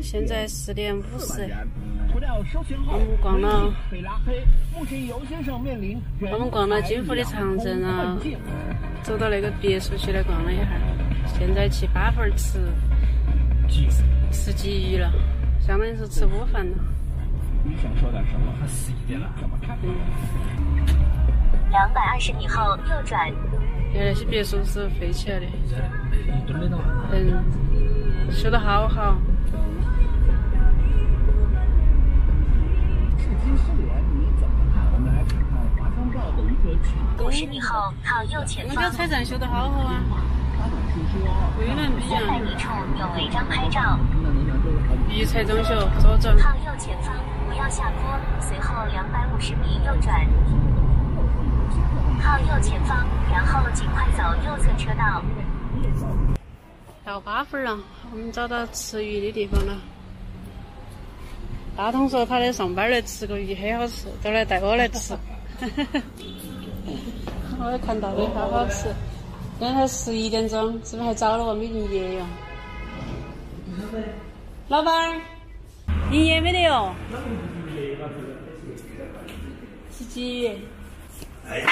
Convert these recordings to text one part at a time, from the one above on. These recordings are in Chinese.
现在十点五十，我们逛了，我们逛了金湖的长城，然后走到那个别墅去来逛了一下。现在去八份吃吃鲫鱼了，相当于是吃午饭了。你想说点什么？十一点了。两百二十米后右转。原来那些别墅是废起来的。嗯，修得好好。五十米后靠右前方。公交车站修得好好啊。三百米处有违章拍照。一车中学左转。靠右前方，不要下坡。随后两百五十米右转。靠右前方，然后尽快走右侧车道。到八分了，我们找到吃鱼的地方了。大同说他来上班来吃个鱼很好吃，都来带我来吃。我也看到的，好好吃。现在才十一点钟，是不是还早了我？没营业哟。老板，营业没得哟？吃鲫鱼。哎。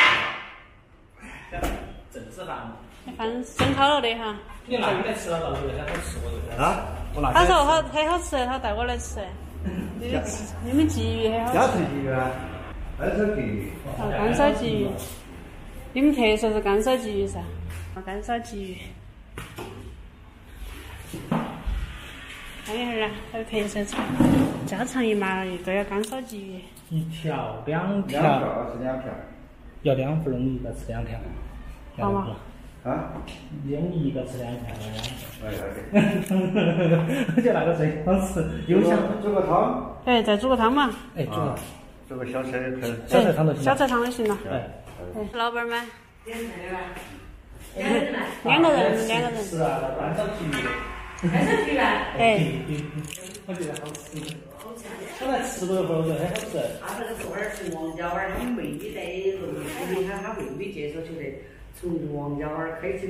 正吃饭。饭蒸好了的哈。你来吃了，到时候很好吃啊？他说他很好吃，他带我来吃。你们你们鲫鱼很好吃。鲫鱼啊？干烧鲫鱼。啊，干烧鲫鱼。你们特色是干烧鲫鱼噻？啊，干烧鲫鱼。看一下啊，还有特色菜，家常一麻都要干烧鲫鱼。一条、两条。两条是两条。要两份儿，你一个吃两条。好吗？啊？你一个吃两条，两条。哎呀，我觉得那个最好吃。又想煮个汤。哎，再煮个汤嘛。哎，煮个煮个小菜小菜汤都行。小菜汤就行了。哎。老板们。点菜的吧。两个人，两个人。是啊，干烧鲫鱼。干烧鲫鱼啊？哎。我觉得好吃。我来吃过一回，我觉得很好吃。他那个做儿从王家湾，他妹妹在龙溪，他他妹妹介绍去的，从王家湾开起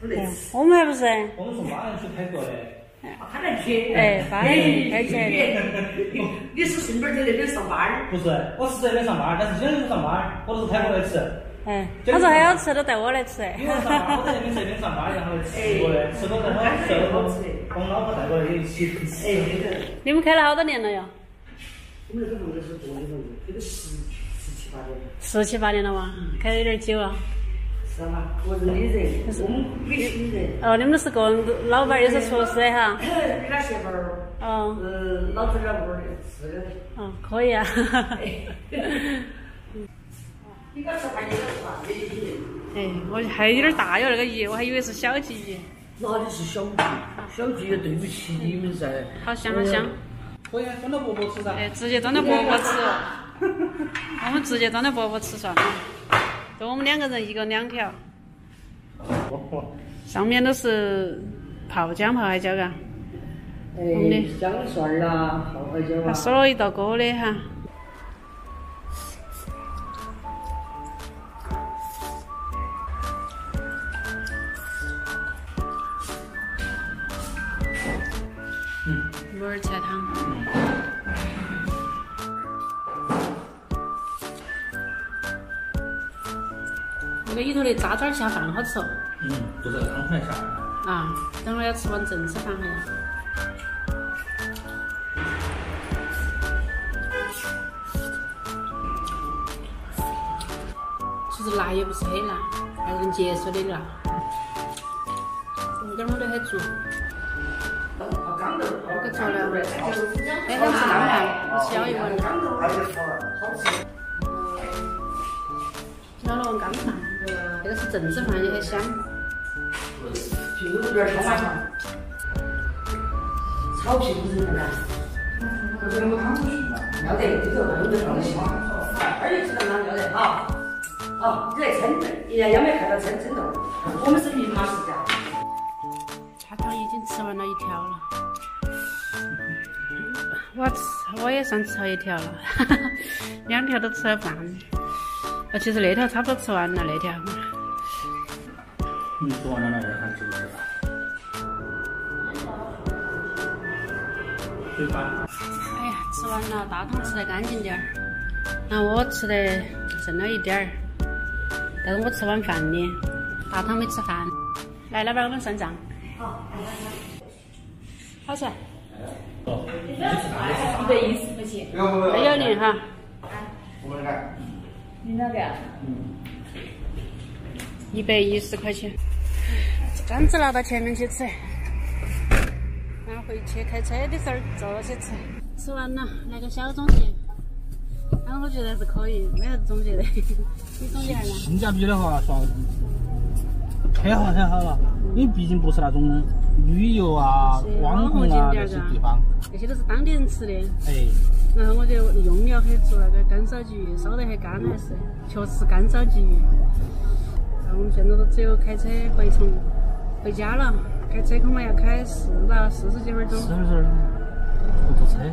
不能吃。我们还不是？我们从巴人去开过的。他来去。哎。你是顺便在那边上班？不是，我是在那边上班，但是今天不上班，我都是开过来吃。哎，他说很好吃，都带我来吃。因为上班，我在那边这边上班，然后吃过的，吃过很好吃。我们老婆带过来一起吃。哎，你们开了好多年了呀？我们这个房子是多年房子，这个十十七八年。十七八年了嘛，开的有点久啊。是人的人，我们没请人。哦，你们是个人老板，也是厨师哈。你家媳妇儿。哦。是老子老婆的，是的。嗯，可以啊。你刚吃饭。哎，我还有点大哟，那个鱼，我还以为是小鲫鱼。哪里是小鱼？小鲫鱼对不起你们噻。好香，好香。可以啊，装到饽饽吃噻。哎，直接装到饽饽吃。我们直接装到饽饽吃算了。就我们两个人一个两条。上面都是泡姜、泡海椒嘎。哎，姜蒜儿啊，泡海椒啊。他收了一道锅的哈。嗯木耳菜汤。那个里头的渣渣下饭好吃哦。嗯，不是汤饭下。啊，等会儿要吃碗正式饭还要。其实辣也不是很辣，还能接受的辣。一点儿都很足。我给做了，很好吃汤饭，我吃了一碗。了了碗干饭，这个是正式饭，也很香。就是点炒饭炒皮不是很难。这个汤不行要得，这个弄得汤行。二就知道哪要得，好。好，你来称，一要没看到称称到。我们是明码实价。他汤已经吃完了一条了。我吃，我也算吃了一条了，两条都吃了半。啊，其实那条差不多吃完了，那条。你吃完了那个还是不是？水饭。哎呀，吃完了，大汤吃得干净点儿，那我吃的剩了一点儿，但是我吃完饭的，大汤没吃饭。来，老板，我们算账。好，好吃。一百一十块钱。二幺零哈。我们来。你哪个？嗯。一百一十块钱。干子拿到前面去吃，然后回去开车的时候坐去吃。吃完了，来个小总结。然后我觉得还是可以，没啥子总结的。你总结下呢？性价比的话，算很好很好了，因为毕竟不是那种旅游啊、网红啊那些地方。那些都是当地人吃的。哎。然后我就用料很足，那个干烧鲫鱼烧得很干还是，确实干烧鲫鱼。我们现在都只有开车回从回家了，开车恐怕要开四到四十几分钟。是不是？